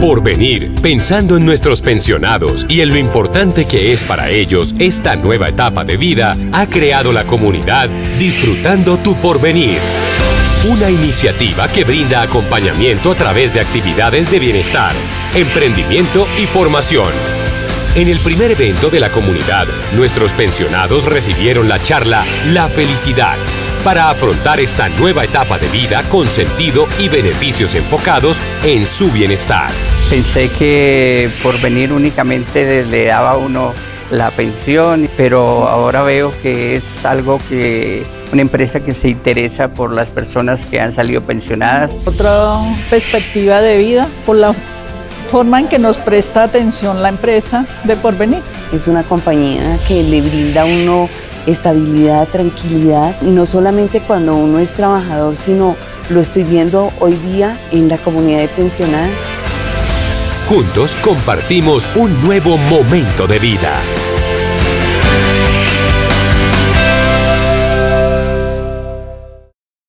Por venir, pensando en nuestros pensionados y en lo importante que es para ellos esta nueva etapa de vida, ha creado la comunidad Disfrutando tu Porvenir. Una iniciativa que brinda acompañamiento a través de actividades de bienestar, emprendimiento y formación. En el primer evento de la comunidad, nuestros pensionados recibieron la charla La felicidad para afrontar esta nueva etapa de vida con sentido y beneficios enfocados en su bienestar. Pensé que por venir únicamente le daba a uno la pensión, pero ahora veo que es algo que una empresa que se interesa por las personas que han salido pensionadas. Otra perspectiva de vida por la forma en que nos presta atención la empresa de Porvenir. Es una compañía que le brinda a uno estabilidad, tranquilidad, no solamente cuando uno es trabajador, sino lo estoy viendo hoy día en la comunidad de pensionados. Juntos compartimos un nuevo momento de vida.